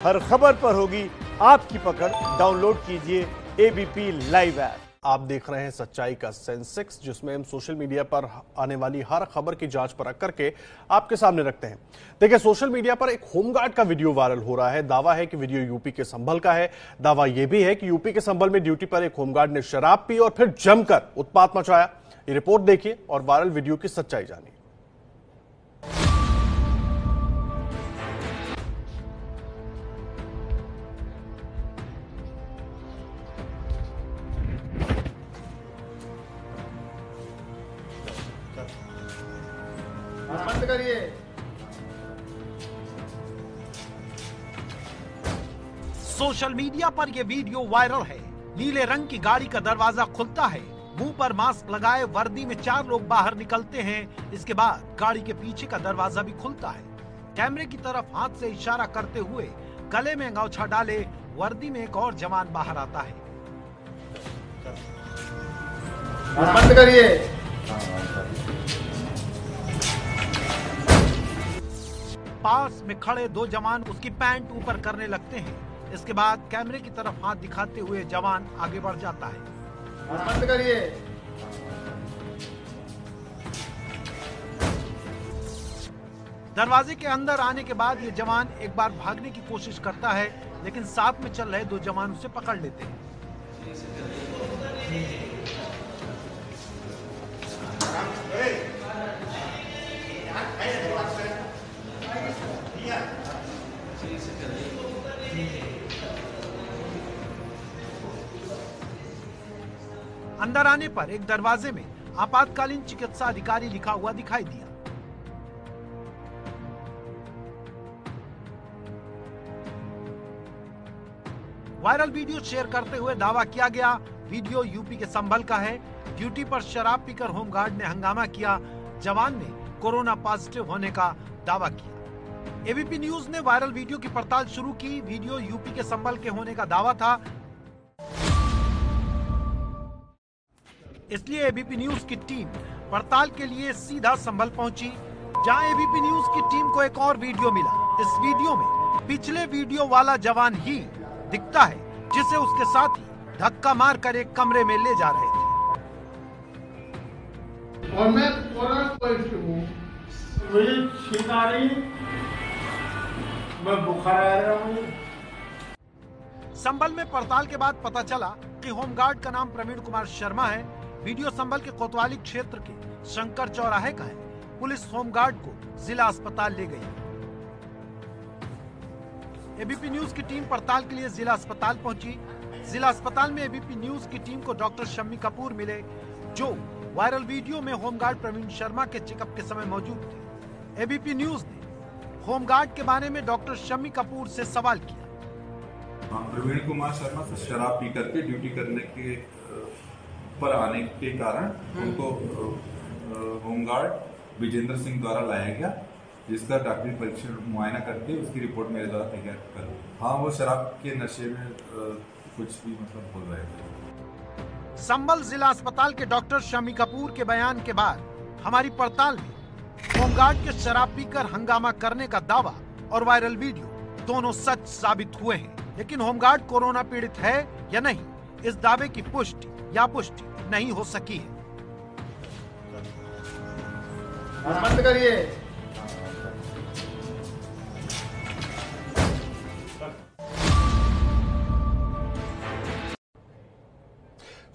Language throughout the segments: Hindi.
हर खबर पर होगी आपकी पकड़। डाउनलोड कीजिए एबीपी लाइव ऐप आप देख रहे हैं सच्चाई का सेंसेक्स, जिसमें हम सोशल मीडिया पर आने वाली हर खबर की जाँच परख करके आपके सामने रखते हैं। देखिए, सोशल मीडिया पर एक होमगार्ड का वीडियो वायरल हो रहा है। दावा है कि वीडियो यूपी के संभल का है। दावा यह भी है कि यूपी के संभल में ड्यूटी पर एक होमगार्ड ने शराब पी और फिर जमकर उत्पात मचाया। ये रिपोर्ट देखिए और वायरल वीडियो की सच्चाई जानिए। बंद करिए। सोशल मीडिया पर यह वीडियो वायरल है। नीले रंग की गाड़ी का दरवाज़ा खुलता है। मुँह पर मास्क लगाए वर्दी में चार लोग बाहर निकलते हैं। इसके बाद गाड़ी के पीछे का दरवाज़ा भी खुलता है। कैमरे की तरफ़ हाथ से इशारा करते हुए गले में गौछा डाले वर्दी में एक और जवान बाहर आता है। बंद करिए। पास में खड़े दो जवान उसकी पैंट ऊपर करने लगते हैं। इसके बाद कैमरे की तरफ़ हाथ दिखाते हुए जवान आगे बढ़ जाता है। करिए। दरवाजे के अंदर आने के बाद ये जवान एक बार भागने की कोशिश करता है लेकिन साथ में चल रहे दो जवान उसे पकड़ लेते हैं। अंदर आने पर एक दरवाजे में आपातकालीन चिकित्सा अधिकारी लिखा हुआ दिखाई दिया। वायरल वीडियो शेयर करते हुए दावा किया गया, वीडियो यूपी के संभल का है। ड्यूटी पर शराब पीकर होमगार्ड ने हंगामा किया। जवान ने कोरोना पॉजिटिव होने का दावा किया। एबीपी न्यूज़ ने वायरल वीडियो की पड़ताल शुरू की। वीडियो यूपी के संभल के होने का दावा था। इसलिए एबीपी न्यूज़ की टीम पड़ताल के लिए सीधा संभल पहुँची जहाँ एबीपी न्यूज़ की टीम को एक और वीडियो मिला। इस वीडियो में पिछले वीडियो वाला जवान ही दिखता है जिसे उसके साथ ही धक्का मार कर एक कमरे में ले जा रहे थे। और मैं कोरोना पॉजिटिव हूँ। मुझे छींक आ रही मैं बुखार आ रहा हूँ। संभल में पड़ताल के बाद पता चला कि होमगार्ड का नाम प्रवीण कुमार शर्मा है वीडियो संभल के कोतवाली क्षेत्र के शंकर चौराहे का है। पुलिस होमगार्ड को जिला अस्पताल ले गई। एबीपी न्यूज़ की टीम पड़ताल के लिए जिला अस्पताल पहुँची। जिला अस्पताल में एबीपी न्यूज़ की टीम को डॉक्टर शम्मी कपूर मिले जो वायरल वीडियो में होमगार्ड प्रवीण शर्मा के चेकअप के समय मौजूद थे। एबीपी न्यूज़ ने होमगार्ड के बारे में डॉक्टर शम्मी कपूर से सवाल किया। हाँ, प्रवीण कुमार शर्मा शराब पी करके ड्यूटी करने के पर आने के कारण उनको अ, अ, होमगार्ड विजेंद्र सिंह द्वारा लाया गया जिसका डॉक्टरी परीक्षण मुआयना करके उसकी रिपोर्ट मेरे द्वारा तैयार कर। हाँ वो शराब के नशे में कुछ भी मतलब बोल रहे थे। संभल जिला अस्पताल के डॉक्टर शमी कपूर के बयान के बाद हमारी पड़ताल में होमगार्ड के शराब पीकर हंगामा करने का दावा और वायरल वीडियो दोनों सच साबित हुए हैं। लेकिन होमगार्ड कोरोना पीड़ित है या नहीं? इस दावे की पुष्टि या पुष्टि नहीं हो सकी है। बंद करिए।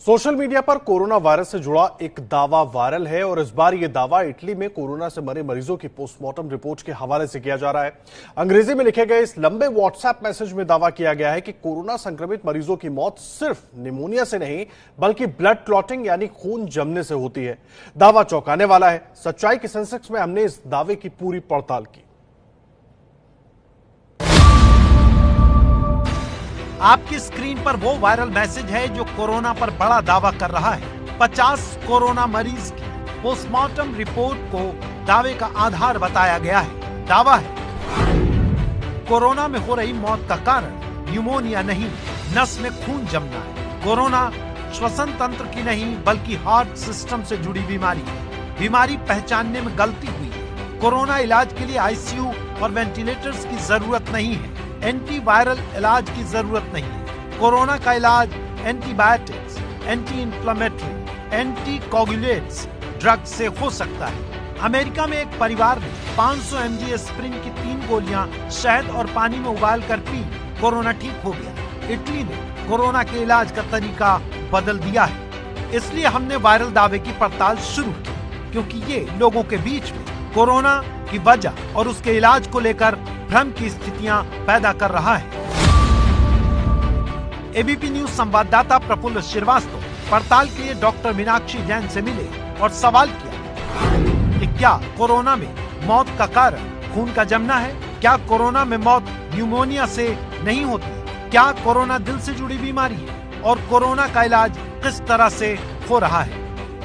सोशल मीडिया पर कोरोना वायरस से जुड़ा एक दावा वायरल है और इस बार यह दावा इटली में कोरोना से मरे मरीजों की पोस्टमार्टम रिपोर्ट के हवाले से किया जा रहा है। अंग्रेज़ी में लिखे गए इस लंबे व्हाट्सएप मैसेज में दावा किया गया है कि कोरोना संक्रमित मरीजों की मौत सिर्फ़ निमोनिया से नहीं, बल्कि ब्लड क्लॉटिंग यानी खून जमने से होती है। दावा चौंकाने वाला है। सच्चाई के सेंसेक्स में हमने इस दावे की पूरी पड़ताल की। आपकी स्क्रीन पर वो वायरल मैसेज है जो कोरोना पर बड़ा दावा कर रहा है। 50 कोरोना मरीज़ की पोस्टमार्टम रिपोर्ट को दावे का आधार बताया गया है। दावा है, कोरोना में हो रही मौत का कारण न्यूमोनिया नहीं, नस में खून जमना है। कोरोना श्वसन तंत्र की नहीं, बल्कि हार्ट सिस्टम से जुड़ी बीमारी। है बीमारी पहचानने में गलती हुई। है कोरोना इलाज के लिए आईसीयू और वेंटिलेटर्स की ज़रूरत नहीं है। एंटीवायरल इलाज की ज़रूरत नहीं। है कोरोना का इलाज antibiotics anti inflammatory anti coagulants drug से हो सकता है। अमेरिका में एक परिवार ने 500 mg एस्प्रिन की तीन गोलियाँ शहद और पानी में उबाल कर पी। कोरोना ठीक हो गया। इटली ने कोरोना के इलाज का तरीका बदल दिया है। इसलिए हमने वायरल दावे की पड़ताल शुरू की, क्योंकि ये लोगों के बीच में कोरोना की वजह और उसके इलाज को लेकर भ्रम की स्थितियाँ पैदा कर रहा है। एबीपी न्यूज़ संवाददाता प्रफुल्ल श्रीवास्तव पड़ताल के लिए डॉक्टर मीनाक्षी जैन से मिले और सवाल किया। कि क्या कोरोना में मौत का कारण खून का जमना है? क्या कोरोना में मौत न्यूमोनिया से नहीं होती? क्या कोरोना दिल से जुड़ी बीमारी है? और कोरोना का इलाज किस तरह से हो रहा है?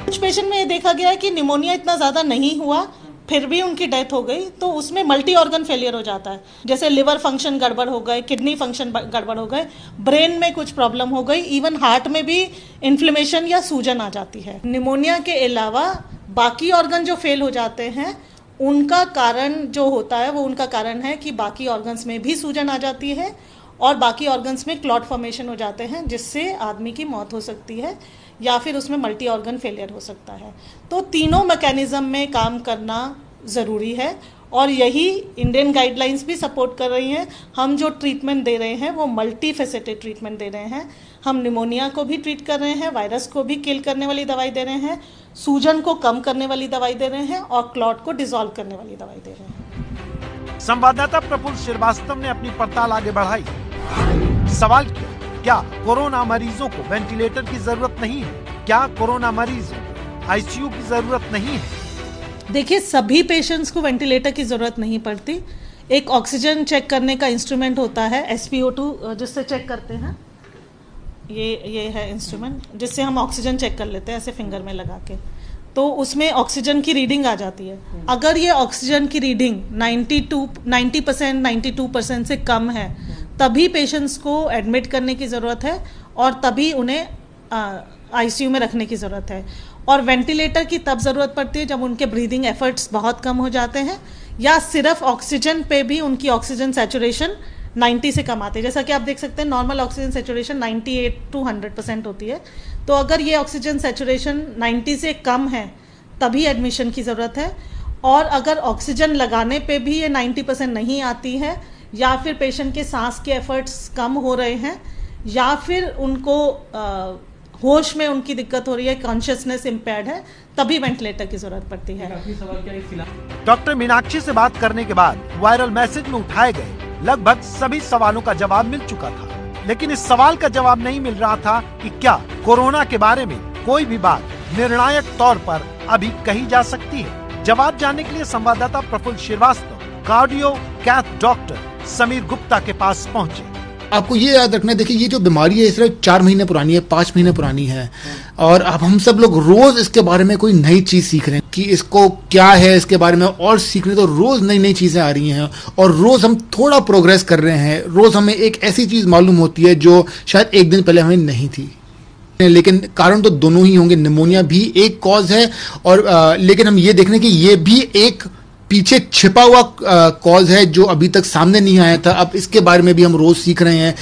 कुछ पेशेंट में ये देखा गया है कि निमोनिया इतना ज़्यादा नहीं हुआ फिर भी उनकी डेथ हो गई तो उसमें मल्टी ऑर्गन फेलियर हो जाता है। जैसे लिवर फ़ंक्शन गड़बड़ हो गए किडनी फ़ंक्शन गड़बड़ हो गए ब्रेन में कुछ प्रॉब्लम हो गई इवन हार्ट में भी इन्फ्लेमेशन या सूजन आ जाती है। निमोनिया के अलावा बाकी ऑर्गन जो फेल हो जाते हैं, उनका कारण जो होता है, वो उनका कारण है कि बाकी ऑर्गन्स में भी सूजन आ जाती है और बाकी ऑर्गन्स में क्लॉट फॉर्मेशन हो जाते हैं, जिससे आदमी की मौत हो सकती है या फिर उसमें मल्टी ऑर्गन फेलियर हो सकता है। तो तीनों मैकेनिज्म में काम करना ज़रूरी है और यही इंडियन गाइडलाइंस भी सपोर्ट कर रही हैं। हम जो ट्रीटमेंट दे रहे हैं, वो मल्टी फेसेटेड ट्रीटमेंट दे रहे हैं। हम निमोनिया को भी ट्रीट कर रहे हैं वायरस को भी किल करने वाली दवाई दे रहे हैं, सूजन को कम करने वाली दवाई दे रहे हैं और क्लॉट को डिजोल्व करने वाली दवाई दे रहे हैं। संवाददाता प्रफुल्ल श्रीवास्तव ने अपनी पड़ताल आगे बढ़ाई। सवाल किया क्या कोरोना मरीजों को वेंटिलेटर की ज़रूरत नहीं है? क्या कोरोना मरीजों को आईसीयू की ज़रूरत नहीं है? देखिए सभी पेशेंट्स को वेंटिलेटर की ज़रूरत नहीं पड़ती। एक ऑक्सीजन चेक करने का इंस्ट्रूमेंट होता है एस जिससे चेक करते हैं। ये ये है इंस्ट्रूमेंट जिससे हम ऑक्सीजन चेक कर लेते हैं ऐसे फिंगर में लगा के। तो उसमें ऑक्सीजन की रीडिंग आ जाती है। अगर ये ऑक्सीजन की रीडिंग 92 90 परसेंट नाइन्टी से कम है तभी पेशेंट्स को एडमिट करने की ज़रूरत है और तभी उन्हें आईसीयू में रखने की ज़रूरत है। और वेंटिलेटर की तब ज़रूरत पड़ती है जब उनके ब्रीदिंग एफर्ट्स बहुत कम हो जाते हैं या सिर्फ़ ऑक्सीजन पे भी उनकी ऑक्सीजन सेचुरेशन 90 से कम आती है। जैसा कि आप देख सकते हैं normal oxygen saturation 98 to 100 percent होती है। तो अगर ये ऑक्सीजन सेचुरेशन 90 से कम है, तभी एडमिशन की ज़रूरत है। और अगर ऑक्सीजन लगाने पे भी ये 90 परसेंट नहीं आती है या फिर पेशेंट के सांस के एफर्ट्स कम हो रहे हैं या फिर उनको आ, होश में उनकी दिक्कत हो रही है कॉन्शियसनेस इम्पेयर्ड है तभी वेंटिलेटर की ज़रूरत पड़ती है। डॉक्टर मीनाक्षी से बात करने के बाद वायरल मैसेज में उठाए गए लगभग सभी सवालों का जवाब मिल चुका था। लेकिन इस सवाल का जवाब नहीं मिल रहा था कि क्या कोरोना के बारे में कोई भी बात निर्णायक तौर पर अभी कही जा सकती है। जवाब जानने के लिए संवाददाता Praful Srivastava cardio cath doctor Sameer Gupta के पास पहुँचे। आपको ये याद रखना देखिए ये जो बीमारी है सिर्फ़ चार महीने पुरानी है पाँच महीने पुरानी है और अब हम सब लोग रोज इसके बारे में कोई नई चीज़ सीख रहे हैं कि इसको क्या है इसके बारे में और सीख रहे तो रोज नई नई चीज़ें आ रही हैं और रोज हम थोड़ा प्रोग्रेस कर रहे हैं रोज हमें एक ऐसी चीज़ मालूम होती है जो शायद एक दिन पहले हमें नहीं थी। लेकिन कारण तो दोनों ही होंगे निमोनिया भी एक कॉज है और आ, लेकिन हम ये देख रहे हैं कि ये भी एक पीछे छिपा हुआ कॉज है जो अभी तक सामने नहीं आया था। अब इसके बारे में भी हम रोज सीख रहे हैं।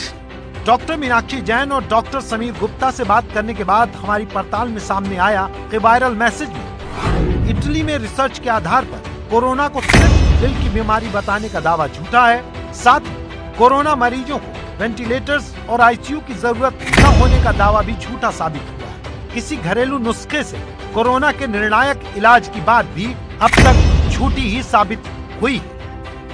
डॉक्टर मीनाक्षी जैन और डॉक्टर समीर गुप्ता से बात करने के बाद हमारी पड़ताल में सामने आया कि वायरल मैसेज में। इटली में रिसर्च के आधार पर कोरोना को सिर्फ़ दिल की बीमारी बताने का दावा झूठा है। साथ कोरोना मरीजों को वेंटिलेटर्स और आईसीयू की ज़रूरत न होने का दावा भी झूठा साबित हुआ किसी घरेलू नुस्खे से कोरोना के निर्णायक इलाज की बात भी अब तक झूठी ही साबित हुई।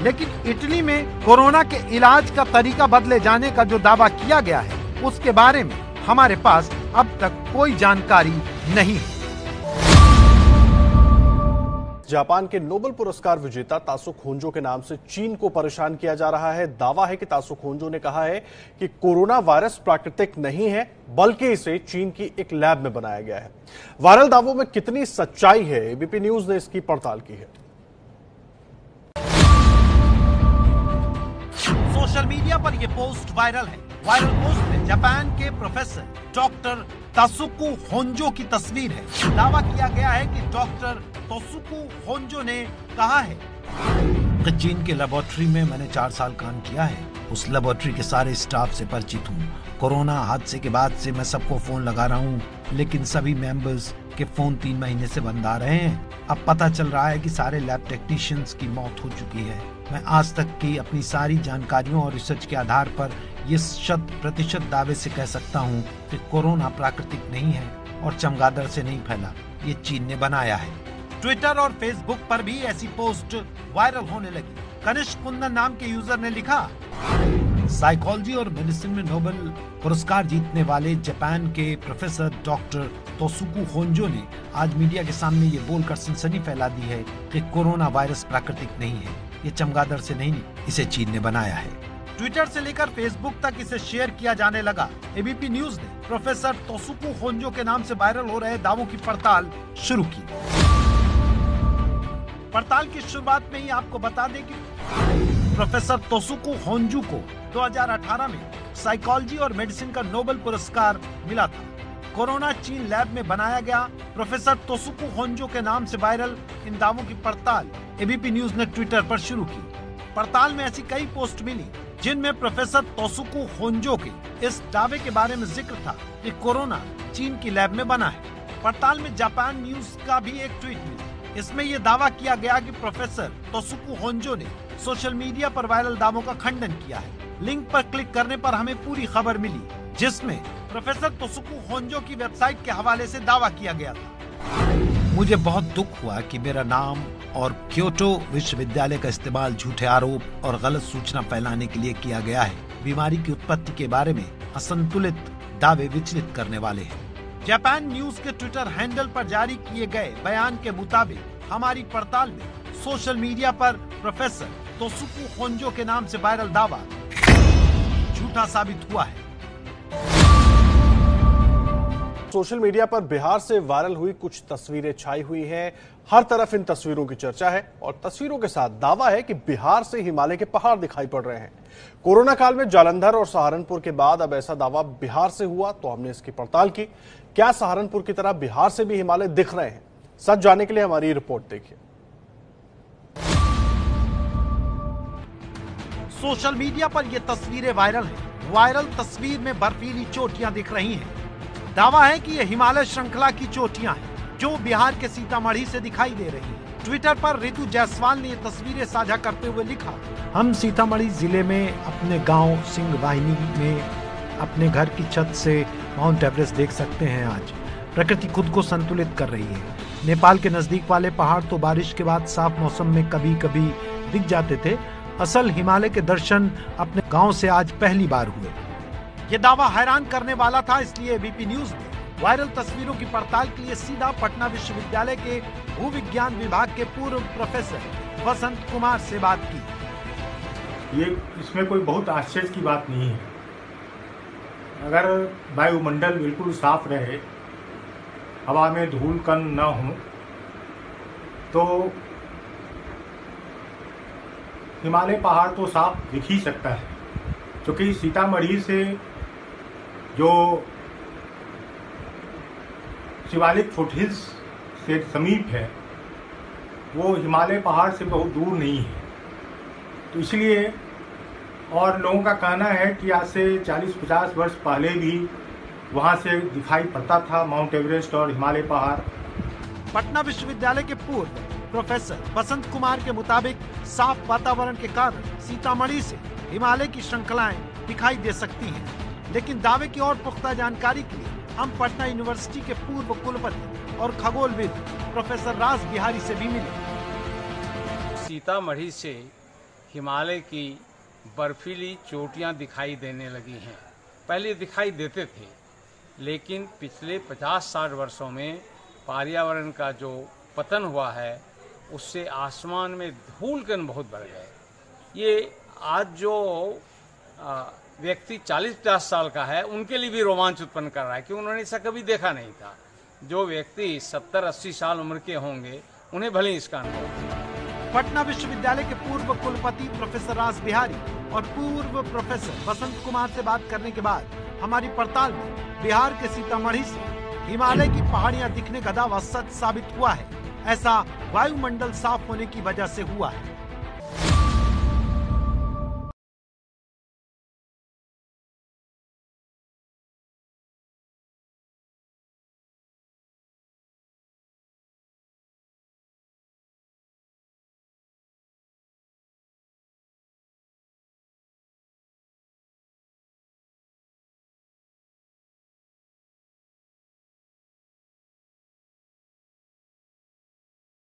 लेकिन इटली में कोरोना के इलाज का तरीका बदले जाने का जो दावा किया गया है, उसके बारे में हमारे पास अब तक कोई जानकारी नहीं है। जापान के नोबल पुरस्कार विजेता तासु खोंजो के नाम से चीन को परेशान किया जा रहा है। दावा है कि तासु खोंजो ने कहा है कि कोरोना वायरस प्राकृतिक नहीं है, बल्कि इसे चीन की एक लैब में बनाया गया है। वायरल दावों में कितनी सच्चाई है, एबीपी न्यूज़ ने इसकी पड़ताल की है। सोशल मीडिया पर ये पोस्ट वायरल है। वायरल पोस्ट में जापान के प्रोफेसर डॉक्टर तासुकु होंजो की तस्वीर है। दावा किया गया है कि डॉक्टर तोसुकु होंजो ने कहा है चीन के लेबोरेटरी में मैंने चार साल काम किया है। उस लेबोरेटरी के सारे स्टाफ से परिचित हूँ। कोरोना हादसे के बाद से मैं सबको फ़ोन लगा रहा हूँ, लेकिन सभी मेंबर्स के फ़ोन तीन महीने से बंद आ रहे हैं। अब पता चल रहा है कि सारे लैब टेक्नीशियंस की मौत हो चुकी है। मैं आज तक की अपनी सारी जानकारियों और रिसर्च के आधार पर ये शत प्रतिशत दावे से कह सकता हूँ कि कोरोना प्राकृतिक नहीं है और चमगादड़ से नहीं फैला, ये चीन ने बनाया है। ट्विटर और फेसबुक पर भी ऐसी पोस्ट वायरल होने लगी। कनिष्क कुंदन नाम के यूज़र ने लिखा साइकोलॉजी और मेडिसिन में नोबेल पुरस्कार जीतने वाले जापान के प्रोफेसर डॉक्टर तोसुकु होंजो ने आज मीडिया के सामने ये बोलकर सनसनी फैला दी है कि कोरोना वायरस प्राकृतिक नहीं है। ये चमगादड़ से नहीं, इसे चीन ने बनाया है। ट्विटर से लेकर फेसबुक तक इसे शेयर किया जाने लगा। एबीपी न्यूज़ ने प्रोफेसर तोसुकु होंजो के नाम से वायरल हो रहे दावों की पड़ताल शुरू की। पड़ताल की शुरुआत में ही आपको बता दें कि प्रोफेसर तोसुकु होंजू को 2018 में साइकोलॉजी और मेडिसिन का नोबेल पुरस्कार मिला था। कोरोना चीन लैब में बनाया गया प्रोफेसर तोसुकु होंजो के नाम से वायरल इन दावों की पड़ताल एबीपी न्यूज़ ने ट्विटर पर शुरू की। पड़ताल में ऐसी कई पोस्ट मिली, जिनमें प्रोफेसर तोसुकु होंजो के इस दावे के बारे में ज़िक्र था कि कोरोना चीन की लैब में बना है। पड़ताल में जापान न्यूज़ का भी एक ट्वीट मिला। इसमें यह दावा किया गया कि प्रोफेसर तोसुकु होंजो ने सोशल मीडिया पर वायरल दावों का खंडन किया है। लिंक पर क्लिक करने पर हमें पूरी खबर मिली, जिसमें प्रोफेसर तोसुकु होंजो की वेबसाइट के हवाले से दावा किया गया था। मुझे बहुत दुख हुआ कि मेरा नाम और क्योटो विश्वविद्यालय का इस्तेमाल झूठे आरोप और गलत सूचना फैलाने के लिए किया गया है। बीमारी की उत्पत्ति के बारे में असंतुलित दावे विचलित करने वाले हैं। जापान न्यूज़ के ट्विटर हैंडल पर जारी किए गए बयान के मुताबिक, हमारी पड़ताल में सोशल मीडिया पर प्रोफेसर तोसुकु होंजो के नाम से वायरल दावा झूठा साबित हुआ है। सोशल मीडिया पर बिहार से वायरल हुई कुछ तस्वीरें छाई हुई हैं। हर तरफ़ इन तस्वीरों की चर्चा है और तस्वीरों के साथ दावा है कि बिहार से हिमालय के पहाड़ दिखाई पड़ रहे हैं। कोरोना काल में जालंधर और सहारनपुर के बाद अब ऐसा दावा बिहार से हुआ तो हमने इसकी पड़ताल की। क्या सहारनपुर की तरह बिहार से भी हिमालय दिख रहे हैं? सच जाने के लिए हमारी रिपोर्ट देखिए। सोशल मीडिया पर ये तस्वीरें वायरल हैं। वायरल तस्वीर में बर्फीली चोटियाँ दिख रही हैं। दावा है कि ये हिमालय श्रृंखला की चोटियाँ हैं, जो बिहार के सीतामढ़ी से दिखाई दे रही है। ट्विटर पर रितु जायसवाल ने ये तस्वीरें साझा करते हुए लिखा, हम सीतामढ़ी ज़िले में अपने गाँव सिंह वाहिनी में अपने घर की छत से माउंट एवरेस्ट देख सकते हैं आज। प्रकृति खुद को संतुलित कर रही है। नेपाल के नज़दीक वाले पहाड़ तो बारिश के बाद साफ़ मौसम में कभी कभी दिख जाते थे। असल हिमालय के दर्शन अपने गाँव से आज पहली बार हुए। ये दावा हैरान करने वाला था, इसलिए एबीपी न्यूज़ ने वायरल तस्वीरों की पड़ताल के लिए सीधा पटना विश्वविद्यालय के भू विज्ञान विभाग के पूर्व प्रोफेसर वसंत कुमार से बात की। ये, इसमें कोई बहुत आश्चर्य की बात नहीं है। अगर वायुमंडल बिल्कुल साफ़ रहे, हवा में धूल कण न हो तो हिमालय पहाड़ तो साफ़ दिख ही सकता है, क्योंकि सीतामढ़ी से जो शिवालिक फुटहिल्स से समीप है, वो हिमालय पहाड़ से बहुत दूर नहीं है। तो इसलिए और लोगों का कहना है कि आज से 40-50 वर्ष पहले भी वहाँ से दिखाई पड़ता था माउंट एवरेस्ट और हिमालय पहाड़। पटना विश्वविद्यालय के पूर्व प्रोफेसर बसंत कुमार के मुताबिक साफ़ वातावरण के कारण सीतामढ़ी से हिमालय की श्रृंखलाएँ दिखाई दे सकती हैं। लेकिन दावे की और पुख्ता जानकारी के लिए हम पटना यूनिवर्सिटी के पूर्व कुलपति और खगोलविद प्रोफेसर राज बिहारी से भी मिले। सीतामढ़ी से हिमालय की बर्फीली चोटियाँ दिखाई देने लगी हैं। पहले दिखाई देते थे, लेकिन पिछले 50-60 वर्षों में पर्यावरण का जो पतन हुआ है, उससे आसमान में धूल कण बहुत बढ़ गए। ये आज जो व्यक्ति 40-50 साल का है, उनके लिए भी रोमांच उत्पन्न कर रहा है कि उन्होंने ऐसा कभी देखा नहीं था? जो व्यक्ति 70-80 साल उम्र के होंगे, उन्हें भले इसका अनुभव पटना विश्वविद्यालय के पूर्व कुलपति प्रोफेसर राज बिहारी और पूर्व प्रोफेसर बसंत कुमार से बात करने के बाद हमारी पड़ताल में बिहार के सीतामढ़ी से हिमालय की पहाड़ियाँ दिखने का दावा सच साबित हुआ है। ऐसा वायुमंडल साफ़ होने की वजह से हुआ है।